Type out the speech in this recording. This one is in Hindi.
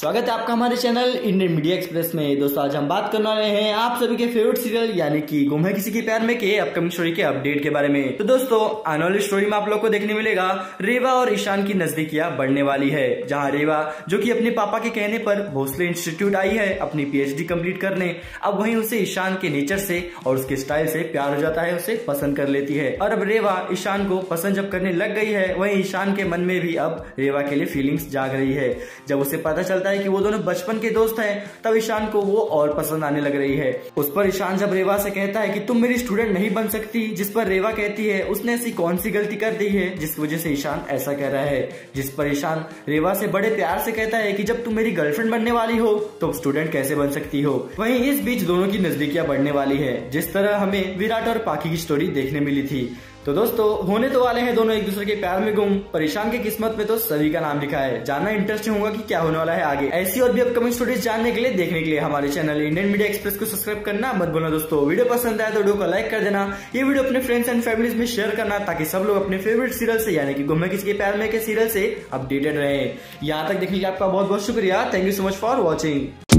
स्वागत है आपका हमारे चैनल इंडियन मीडिया एक्सप्रेस में। दोस्तों, आज हम बात करने वाले हैं आप सभी के फेवरेट सीरियल यानी कि गुम है किसी के प्यार में के अपकमिंग स्टोरी के अपडेट के बारे में। तो दोस्तों, आने वाली स्टोरी में आप लोग को देखने मिलेगा रेवा और ईशान की नजदीकियाँ बढ़ने वाली है, जहाँ रेवा, जो की अपने पापा के कहने पर भोसले इंस्टीट्यूट आई है, अपनी पीएचडी कंप्लीट करने। अब वही उसे ईशान के नेचर से और उसके स्टाइल से प्यार हो जाता है, उसे पसंद कर लेती है। और अब रेवा ईशान को पसंद जब करने लग गई है, वही ईशान के मन में भी अब रेवा के लिए फीलिंग्स जाग रही है। जब उसे पता चलता है कि वो दोनों बचपन के दोस्त हैं, तब ईशान को वो और पसंद आने लग रही है। उस पर ईशान जब रेवा से कहता है कि तुम मेरी स्टूडेंट नहीं बन सकती, जिस पर रेवा कहती है, उसने ऐसी कौन सी गलती कर दी है? जिस वजह से ईशान ऐसा कह रहा है। जिस पर ईशान रेवा से बड़े प्यार से कहता है की जब तुम मेरी गर्लफ्रेंड बनने वाली हो तो स्टूडेंट कैसे बन सकती हो? वही इस बीच दोनों की नजदीकियाँ बढ़ने वाली है, जिस तरह हमें विराट और पाखी की स्टोरी देखने मिली थी। तो दोस्तों, होने तो वाले हैं दोनों एक दूसरे के प्यार में गुम, परेशान की किस्मत में तो सभी का नाम लिखा है। जानना इंटरेस्टिंग होगा कि क्या होने वाला है आगे। ऐसी और भी अपकमिंग स्टोरीज जानने के लिए, देखने के लिए हमारे चैनल इंडियन मीडिया एक्सप्रेस को सब्सक्राइब करना मत भूलना दोस्तों। वीडियो पसंद आया तो वीडियो को लाइक कर देना। ये वीडियो अपने फ्रेंड्स एंड फैमिलीज़ में शेयर करना, ताकि सब लोग अपने फेवरेट सीरियल से, यानी कि गुम्मे किसी के प्यार में, के सीरियल से अपडेटेड रहे। यहाँ तक देखने के लिए आपका बहुत बहुत शुक्रिया। Thank you so much for watching